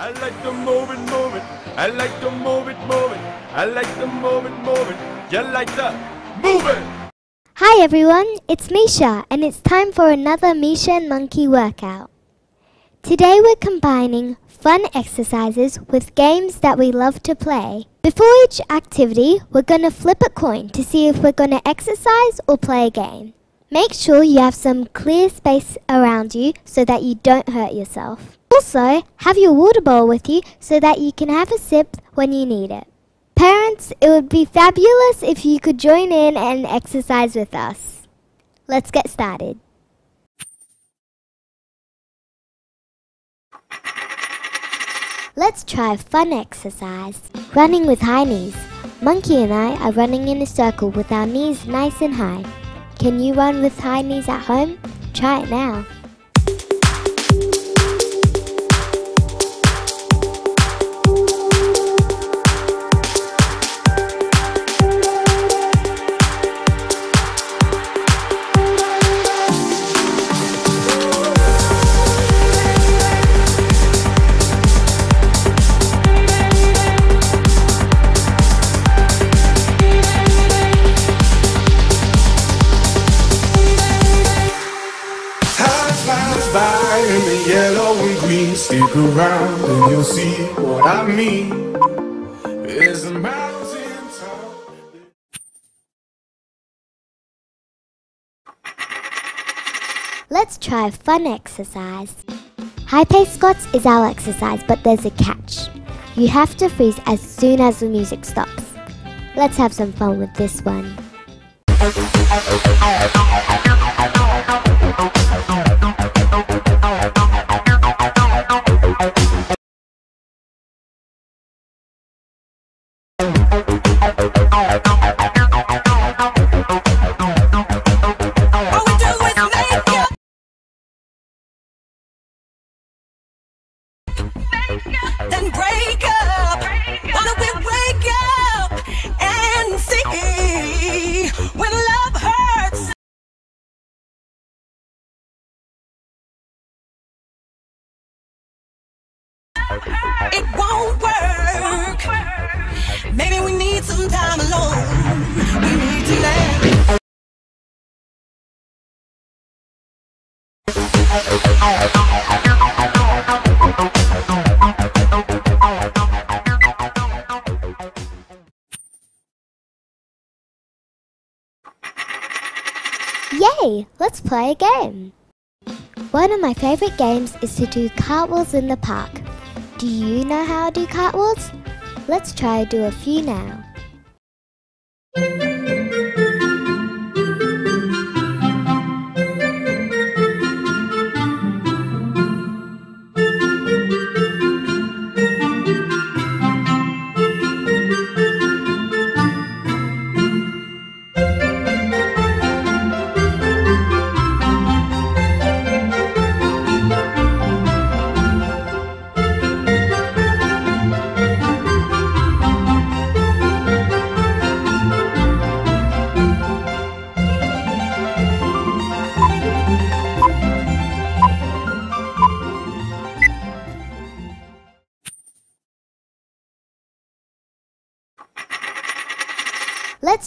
I like to move it, move it. I like to move it, move it. I like to move it, move it. You like to move it. Hi everyone, it's Misha and it's time for another Misha and Monkey workout. Today we're combining fun exercises with games that we love to play. Before each activity, we're going to flip a coin to see if we're going to exercise or play a game. Make sure you have some clear space around you so that you don't hurt yourself. Also, have your water bowl with you so that you can have a sip when you need it. Parents, it would be fabulous if you could join in and exercise with us. Let's get started. Let's try a fun exercise. Running with high knees. Monkey and I are running in a circle with our knees nice and high. Can you run with high knees at home? Try it now. See what I mean. A mountain top. Let's try a fun exercise. High pace squats is our exercise, but there's a catch. You have to freeze as soon as the music stops. Let's have some fun with this one. Time alone. We need to Yay! Let's play a game. One of my favorite games is to do cartwheels in the park. Do you know how to do cartwheels? Let's try to do a few now. Let's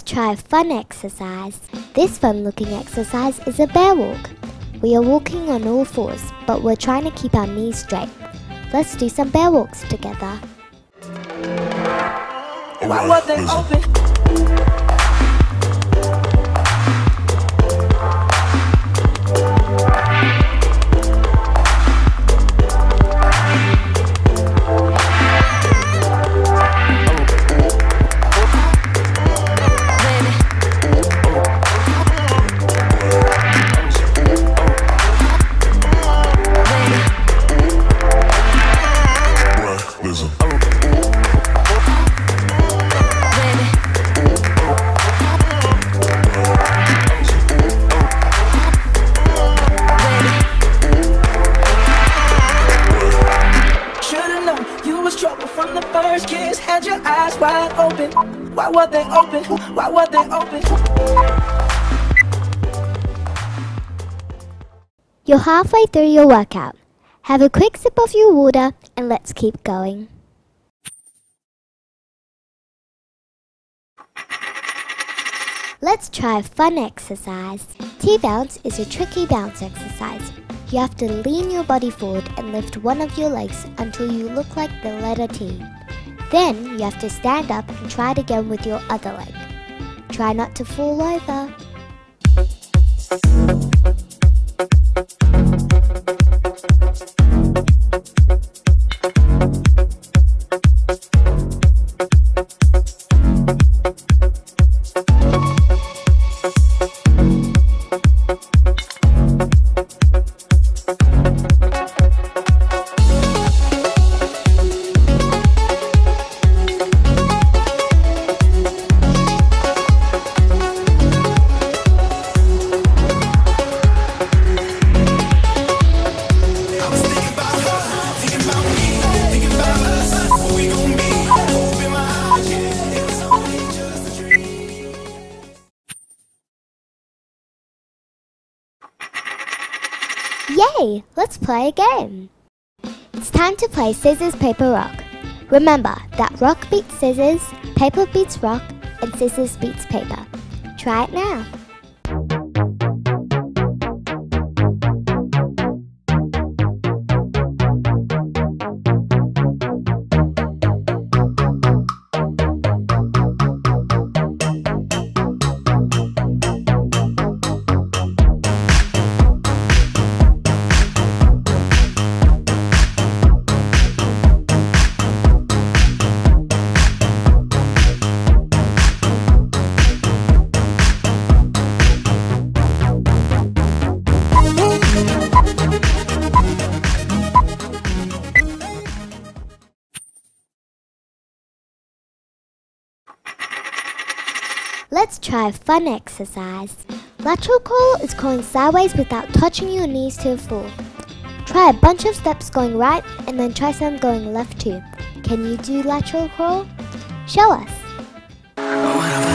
try a fun exercise. This fun looking exercise is a bear walk. We are walking on all fours, but we're trying to keep our knees straight. Let's do some bear walks together. Why Why were they open? Why were they open? You're halfway through your workout. Have a quick sip of your water and let's keep going. Let's try a fun exercise. T-bounce is a tricky bounce exercise. You have to lean your body forward and lift one of your legs until you look like the letter T. Then you have to stand up and try it again with your other leg. Try not to fall over. Let's play a game. It's time to play scissors, paper, rock. Remember that rock beats scissors, paper beats rock, and scissors beats paper. Try it now. Try a fun exercise. Lateral crawl is crawling sideways without touching your knees to the floor. Try a bunch of steps going right and then try some going left too. Can you do lateral crawl? Show us.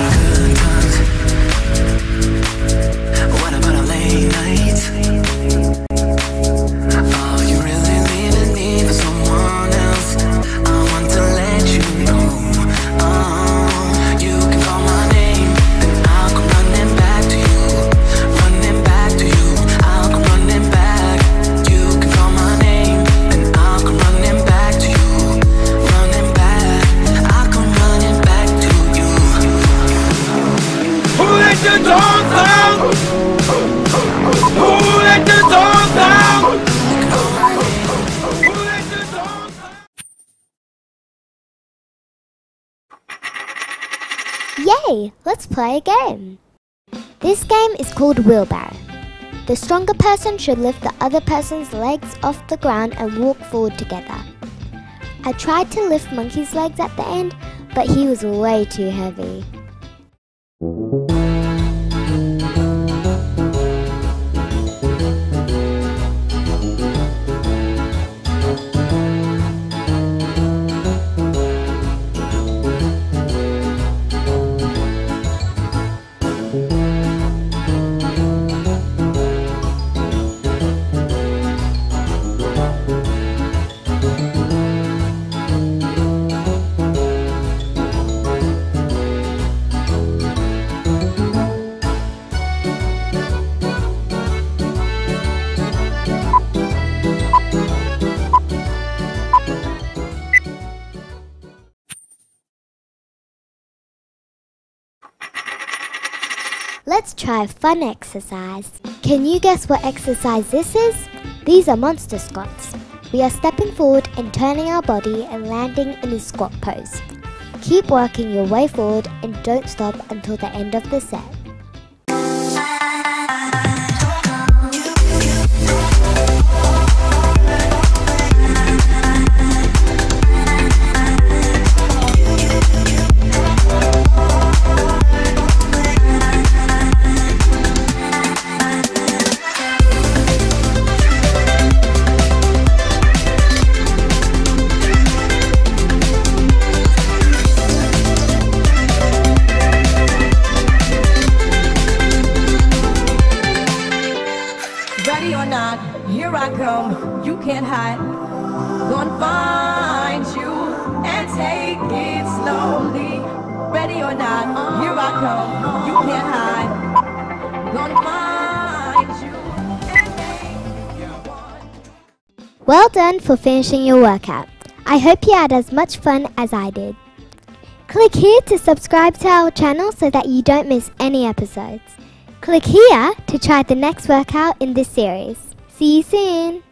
Yay! Let's play a game. This game is called wheelbarrow. The stronger person should lift the other person's legs off the ground and walk forward together. I tried to lift Monkey's legs at the end, but he was way too heavy. Let's try a fun exercise. Can you guess what exercise this is? These are monster squats. We are stepping forward and turning our body and landing in a squat pose. Keep working your way forward and don't stop until the end of the set. I come, you can't hide. Gonna find you and take it slowly. Ready or not, here I come, you can't hide. Gonna find you and make you. Well done for finishing your workout. I hope you had as much fun as I did. Click here to subscribe to our channel so that you don't miss any episodes. Click here to try the next workout in this series. See you soon!